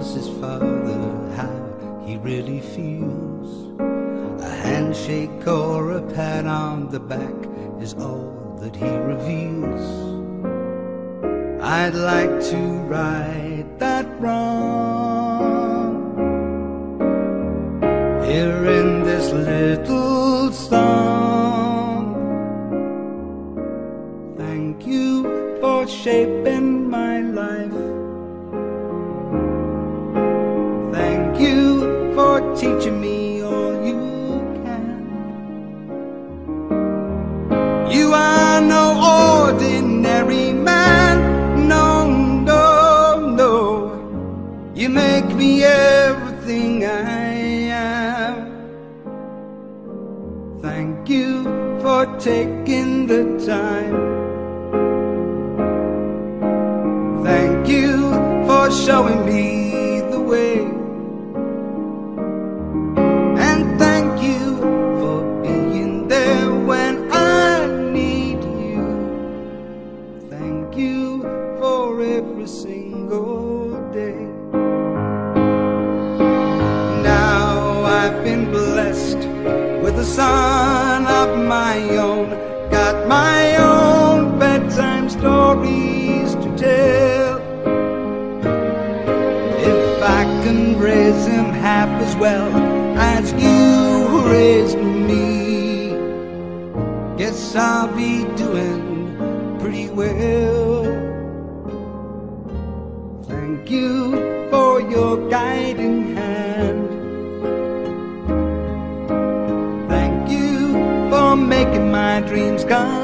tells his father how he really feels. A handshake or a pat on the back is all that he reveals. I'd like to right that wrong here in this little song. Thank you for shaping me everything I am. Thank you for taking the time. Thank you for showing me a son of my own. Got my own bedtime stories to tell. If I can raise him half as well as you raised me, guess I'll be doing pretty well. Thank you for your guiding my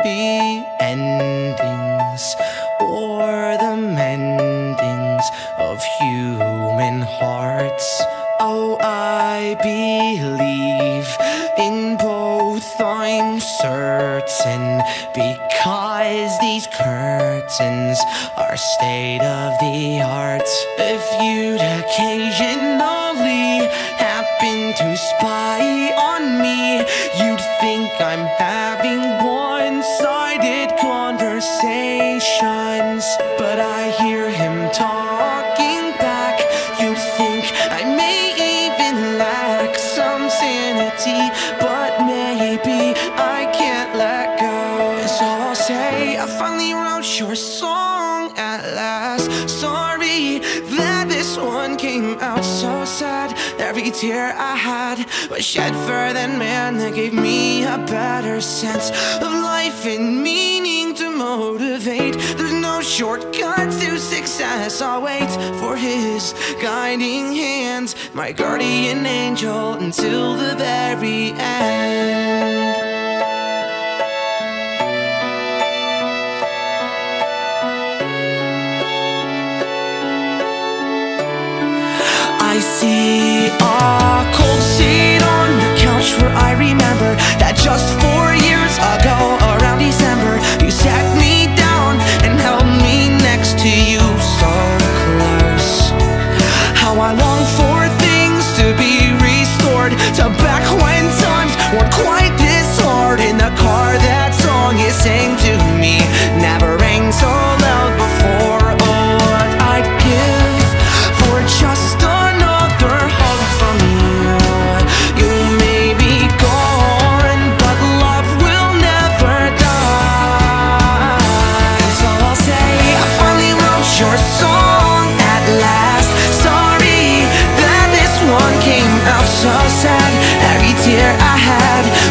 happy endings or the mendings of human hearts? Oh, I believe in both, I'm certain, because these curtains are state of the art. If you'd occasionally happen to spy on me, you'd think I'm having your song at last. Sorry that this one came out so sad. Every tear I had was shed for that man that gave me a better sense of life and meaning to motivate. There's no shortcut to success. I'll wait for his guiding hands, my guardian angel, until the very end. See a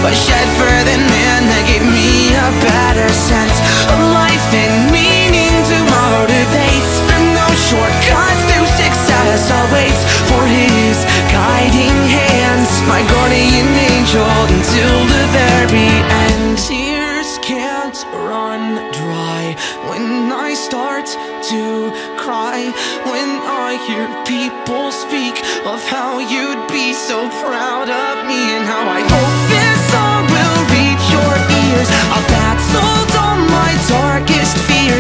was shed for the man that gave me a better sense of life and meaning to motivate. And no shortcuts to success awaits for his guiding hands, my guardian angel until the very end. Tears can't run dry when I start to cry. When I hear people speak of how you'd be so proud of me and how I hope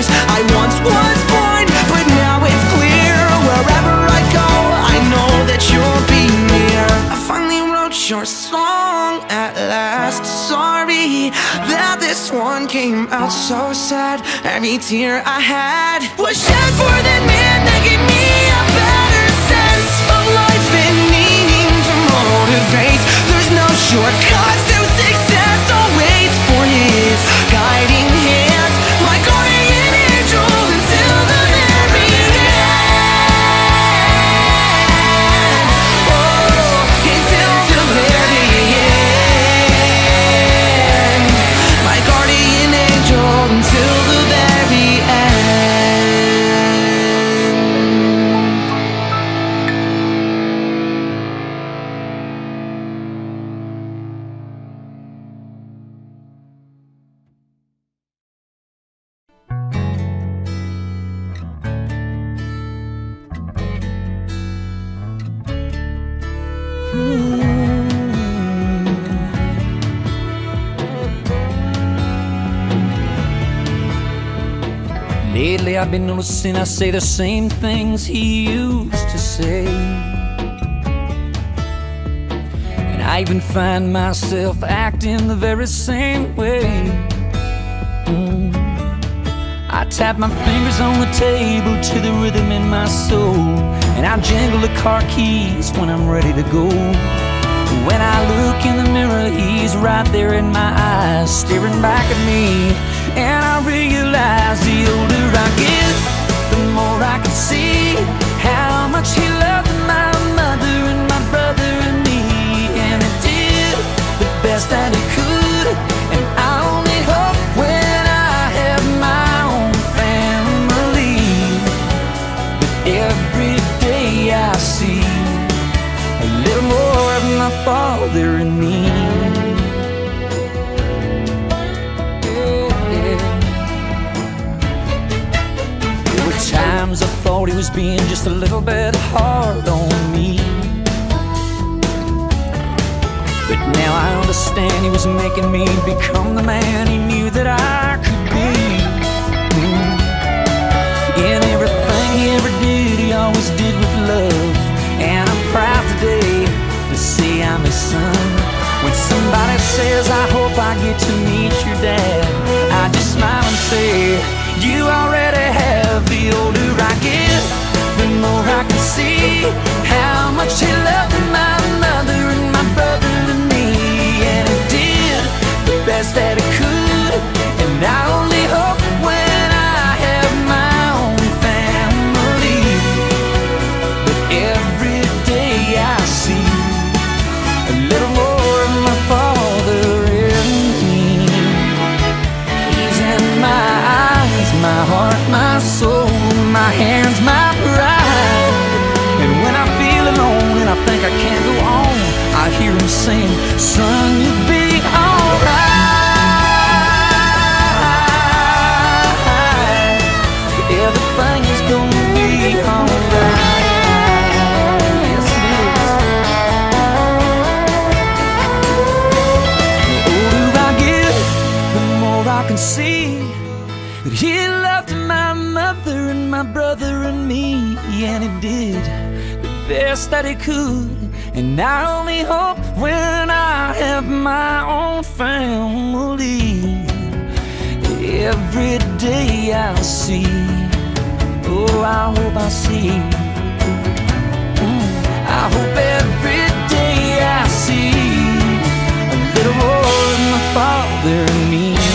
fears. I once was blind, but now it's clear. Wherever I go, I know that you'll be near. I finally wrote your song at last. Sorry that this one came out so sad. Every tear I had was shed for that man that gave me a better sense of life and meaning to motivate. There's no shortcuts Lately I've been noticing I say the same things he used to say. And I even find myself acting the very same way. Mm. I tap my fingers on the table to the rhythm in my soul. And I jingle the car keys when I'm ready to go. When I look in the mirror, he's right there in my eyes, staring back at me. And I realize the older I get, the more I can see how much he loved my mother and my brother and me. And he did the best that he could. Being just a little bit hard on me. But now I understand he was making me become the man he knew that I could be. Mm. In everything he ever did, he always did with love. And I'm proud today to say I'm his son. When somebody says, I hope I get to meet your dad, I just smile and say, You already how much he loved best that he could. And I only hope when I have my own family, every day I see. Oh, I hope I see. Mm, I hope every day I see a little more than my father and me.